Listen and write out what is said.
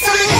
Some